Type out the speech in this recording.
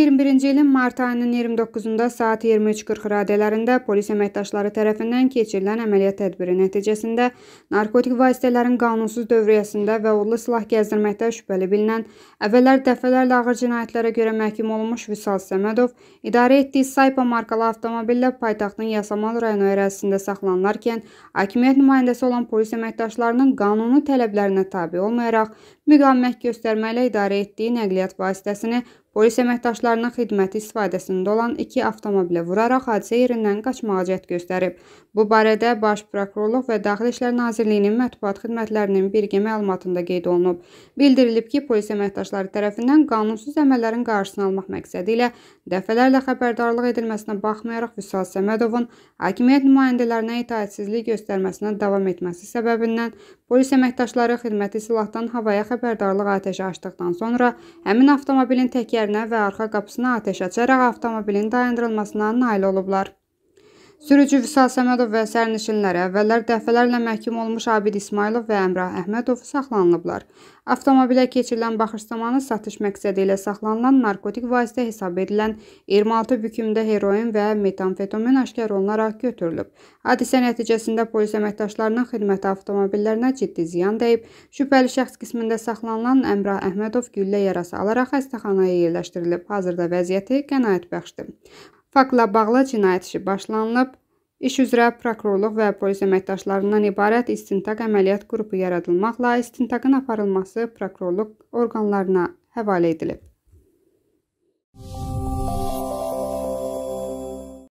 2021-ci ilin mart ayının 29-da saat 23:40 radələrində polis əməkdaşları tərəfindən keçirilən əməliyyat tədbiri nəticəsində narkotik vasitələrin qanunsuz dövriyyəsində və odlu silah gəzdirməkdə şübhəli bilinən, əvvəllər dəfələrlə ağır cinayətlərə görə məhkum olunmuş Vüsal Səmədov idarə etdiyi Saypa markalı avtomobillə paytaxtın Yasamal rayonu ərazisində saxlanılarkən, hakimiyyət nümayəndəsi olan polis əməkdaşlarının qanuni tələblərinə tabe olmayaraq müqavimət göstərməklə idarə etdiyi nəqliyyat vasitəsini Polis əməkdaşlarının xidməti istifadəsində olan iki avtomobilə vuraraq hadisə yerindən qaçmağa cəhd göstərib. Bu barədə Baş Prokurorluq və Daxili İşlər Nazirliyinin mətbuat xidmətlərinin birgə məlumatında qeyd olunub. Bildirilib ki, polis əməkdaşları tərəfindən qanunsuz əməllərin qarşısını almaq məqsədi ilə dəfələrlə xəbərdarlıq edilməsinə baxmayaraq Vüsal Səmədovun hakimiyyət nümayəndələrinə itaətsizlik göstərməsinə davam etməsi səbəbindən polis əməkdaşları xidməti silahdan havaya xəbərdarlıq atəşi açdıqdan sonra həmin avtomobilin təkər təkərinə və arxa qapısına atəş açaraq avtomobilin dayandırılmasına nail olublar. Sürücü Vüsal Səmədov və sərnişinlər əvvəllər dəfələrlə məhkum olmuş Abid İsmailov və Əmrah Əhmədov saxlanılıblar. Avtomobilə keçirilən baxış zamanı satış məqsədi ilə saxlanılan narkotik vasitə hesab edilən 26 bükümdə heroin və metamfetamin aşkar olunaraq götürülüb. Hadisə nəticəsində polis əməkdaşlarının xidməti avtomobillərinə ciddi ziyan dəyib. Şübhəli şəxs qismində saxlanılan Əmrah Əhmədov güllə yarası alaraq xəstəxanaya yerləşdirilib. Hazırda vəziyyəti qənaətbəxşdir. Faktla bağlı cinayət işi başlanılıb. İş üzrə prokurorluq və polis əməkdaşlarından ibarət istintaq əməliyyat qrupu yaradılmaqla istintaqın aparılması prokurorluq orqanlarına həvalə edilib.